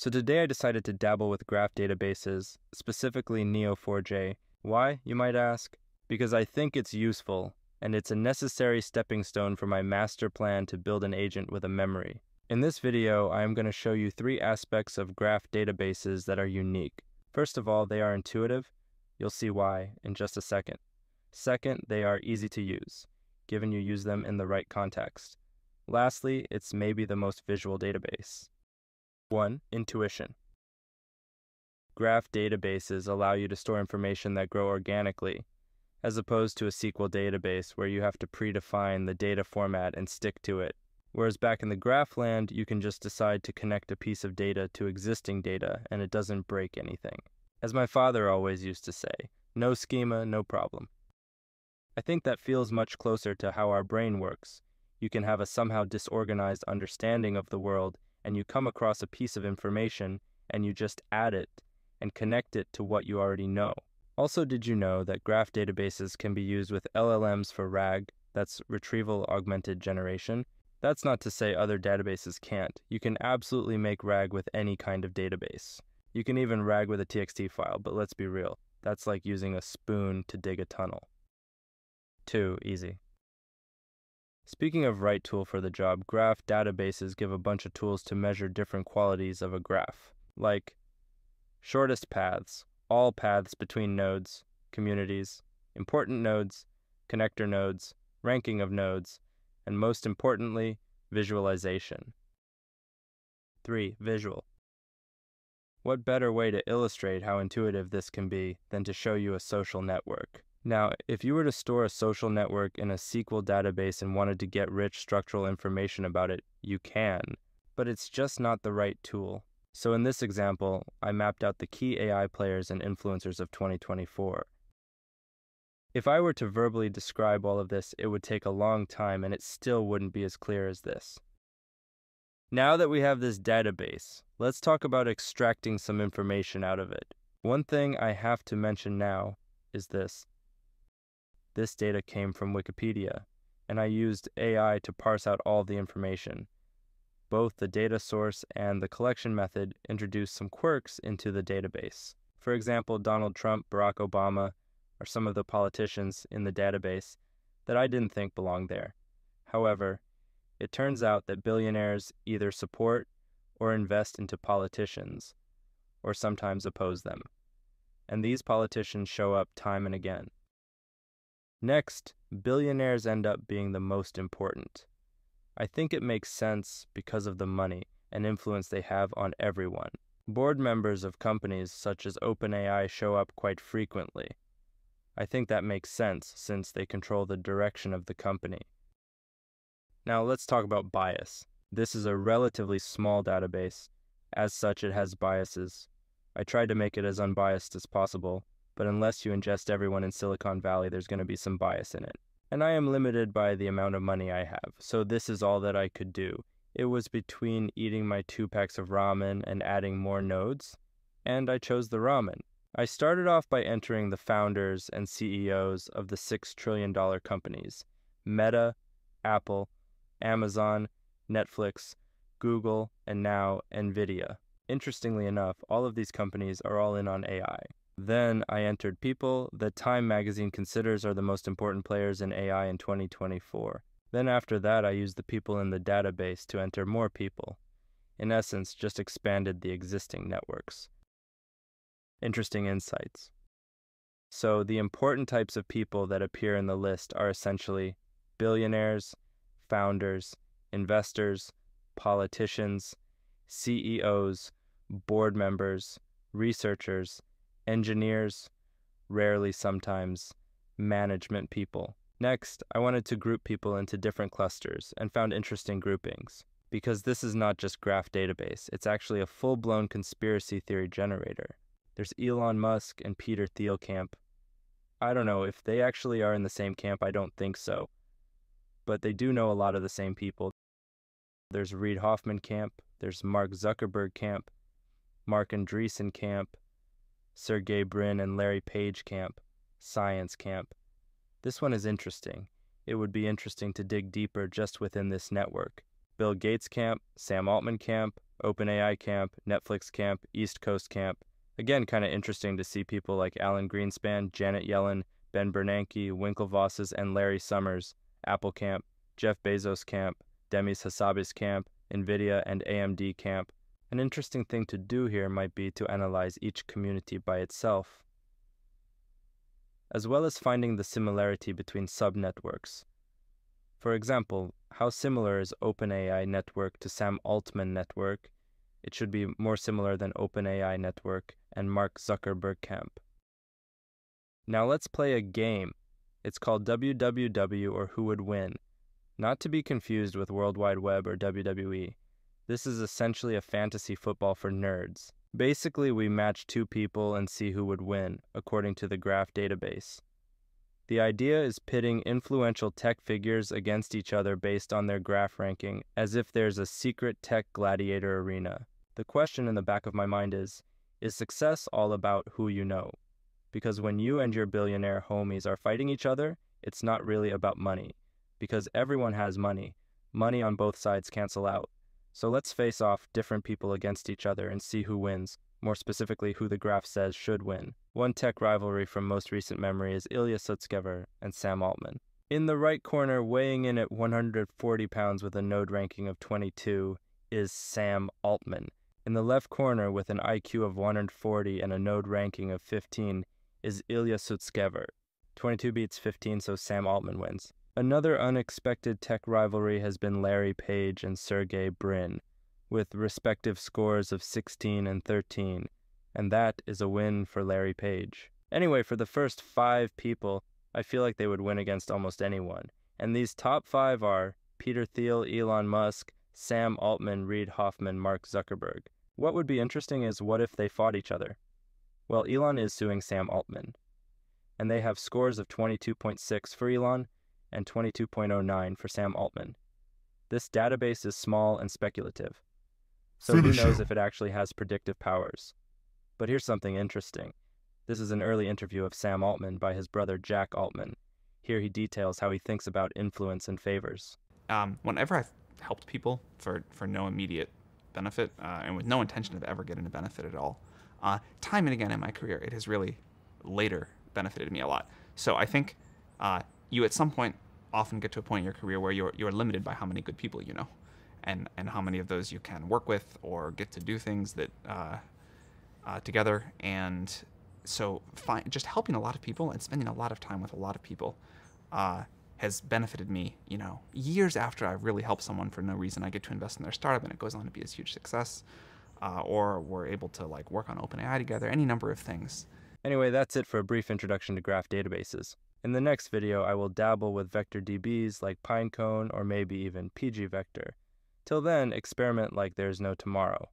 So today I decided to dabble with graph databases, specifically Neo4j. Why, you might ask? Because I think it's useful, and it's a necessary stepping stone for my master plan to build an agent with a memory. In this video, I am going to show you three aspects of graph databases that are unique. First of all, they are intuitive. You'll see why in just a second. Second, they are easy to use, given you use them in the right context. Lastly, it's maybe the most visual database. 1. Intuition. Graph databases allow you to store information that grow organically, as opposed to a SQL database where you have to predefine the data format and stick to it Whereas back in the graph land, you can just decide to connect a piece of data to existing data and it doesn't break anything. As my father always used to say, no schema, no problem. I think that feels much closer to how our brain works. You can have a somehow disorganized understanding of the world and you come across a piece of information and you just add it and connect it to what you already know. Also, did you know that graph databases can be used with LLMs for RAG, that's Retrieval Augmented Generation, that's not to say other databases can't. You can absolutely make RAG with any kind of database. You can even RAG with a TXT file, but let's be real. That's like using a spoon to dig a tunnel. Too Easy. Speaking of right tool for the job, graph databases give a bunch of tools to measure different qualities of a graph, like shortest paths, all paths between nodes, communities, important nodes, connector nodes, ranking of nodes, and most importantly, visualization. 3. Visual. What better way to illustrate how intuitive this can be than to show you a social network? Now, if you were to store a social network in a SQL database and wanted to get rich structural information about it, you can, but it's just not the right tool. So in this example, I mapped out the key AI players and influencers of 2024. If I were to verbally describe all of this, it would take a long time and it still wouldn't be as clear as this. Now that we have this database, let's talk about extracting some information out of it. One thing I have to mention now is this. This data came from Wikipedia, and I used AI to parse out all the information. Both the data source and the collection method introduced some quirks into the database. For example, Donald Trump, Barack Obama, are some of the politicians in the database that I didn't think belonged there. However, it turns out that billionaires either support or invest into politicians, or sometimes oppose them. And these politicians show up time and again. Next, billionaires end up being the most important. I think it makes sense because of the money and influence they have on everyone. Board members of companies such as OpenAI show up quite frequently, I think that makes sense since they control the direction of the company. Now let's talk about bias. This is a relatively small database. As such, it has biases. I tried to make it as unbiased as possible, but unless you ingest everyone in Silicon Valley, there's going to be some bias in it. And I am limited by the amount of money I have, so this is all that I could do. It was between eating my two packs of ramen and adding more nodes, and I chose the ramen. I started off by entering the founders and CEOs of the $6 trillion companies Meta, Apple, Amazon, Netflix, Google, and now NVIDIA. Interestingly enough, all of these companies are all in on AI. Then I entered people that Time magazine considers are the most important players in AI in 2024. Then after that, I used the people in the database to enter more people. In essence, just expanded the existing networks interesting insights. So, the important types of people that appear in the list are essentially billionaires, founders, investors, politicians, CEOs, board members, researchers, engineers, rarely sometimes, management people. Next, I wanted to group people into different clusters and found interesting groupings. Because this is not just graph database, it's actually a full-blown conspiracy theory generator. There's Elon Musk and Peter Thiel camp. I don't know if they actually are in the same camp. I don't think so. But they do know a lot of the same people. There's Reid Hoffman camp. There's Mark Zuckerberg camp. Marc Andreessen camp. Sergey Brin and Larry Page camp. Science camp. This one is interesting. It would be interesting to dig deeper just within this network. Bill Gates camp, Sam Altman camp, OpenAI camp, Netflix camp, East Coast camp. Again, kind of interesting to see people like Alan Greenspan, Janet Yellen, Ben Bernanke, Winklevosses, and Larry Summers, Apple camp, Jeff Bezos camp, Demis Hassabis camp, NVIDIA and AMD camp. An interesting thing to do here might be to analyze each community by itself, as well as finding the similarity between subnetworks. For example, how similar is OpenAI network to Sam Altman network? It should be more similar than OpenAI network and Mark Zuckerberg camp. Now let's play a game. It's called WWW or Who Would Win, not to be confused with World Wide Web or WWE. This is essentially a fantasy football for nerds. Basically, we match two people and see who would win, according to the graph database. The idea is pitting influential tech figures against each other based on their graph ranking, as if there's a secret tech gladiator arena. The question in the back of my mind is Is success all about who you know? Because when you and your billionaire homies are fighting each other, it's not really about money. Because everyone has money. Money on both sides cancel out. So let's face off different people against each other and see who wins, more specifically, who the graph says should win. One tech rivalry from most recent memory is Ilya Sutskever and Sam Altman. In the right corner, weighing in at 140 pounds with a node ranking of 22, is Sam Altman. In the left corner, with an IQ of 140 and a node ranking of 15, is Ilya Sutskever. 22 beats 15, so Sam Altman wins. Another unexpected tech rivalry has been Larry Page and Sergey Brin, with respective scores of 16 and 13, and that is a win for Larry Page. Anyway, for the first five people, I feel like they would win against almost anyone. And these top five are Peter Thiel, Elon Musk, Sam Altman, Reid Hoffman, Mark Zuckerberg. What would be interesting is what if they fought each other? Well, Elon is suing Sam Altman, and they have scores of 22.6 for Elon and 22.09 for Sam Altman. This database is small and speculative, so Finish who knows him. if it actually has predictive powers. But here's something interesting. This is an early interview of Sam Altman by his brother Jack Altman. Here he details how he thinks about influence and favors. Um, whenever I've helped people for, for no immediate benefit uh, and with no intention of ever getting a benefit at all, uh, time and again in my career, it has really later benefited me a lot. So I think uh, you at some point often get to a point in your career where you're you're limited by how many good people you know, and and how many of those you can work with or get to do things that uh, uh, together. And so just helping a lot of people and spending a lot of time with a lot of people uh, has benefited me. You know, years after I've really helped someone for no reason, I get to invest in their startup and it goes on to be a huge success. Uh, or we're able to like work on OpenAI together, any number of things. Anyway, that's it for a brief introduction to graph databases. In the next video, I will dabble with vector DBs like Pinecone or maybe even pgvector. Till then, experiment like there's no tomorrow.